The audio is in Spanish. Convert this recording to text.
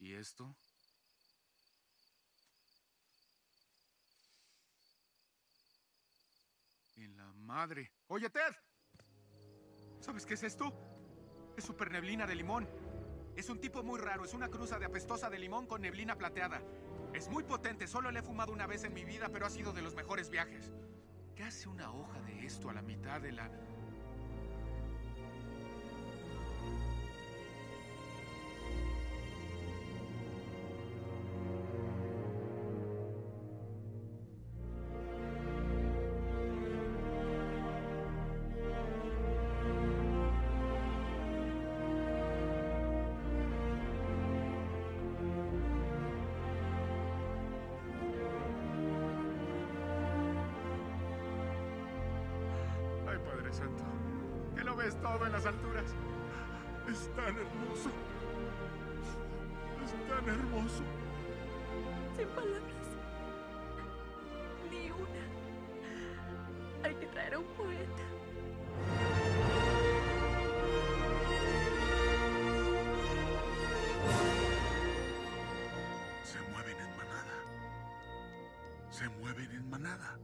¿Y esto? En la madre. Oye, Ted. ¿Sabes qué es esto? Es super neblina de limón. Es un tipo muy raro. Es una cruza de apestosa de limón con neblina plateada. Es muy potente. Solo le he fumado una vez en mi vida, pero ha sido de los mejores viajes. ¿Qué hace una hoja de esto a la mitad de la... Padre Santo, que lo ves todo en las alturas. Es tan hermoso. Es tan hermoso. Sin palabras. Ni una. Hay que traer a un poeta. Se mueven en manada. Se mueven en manada.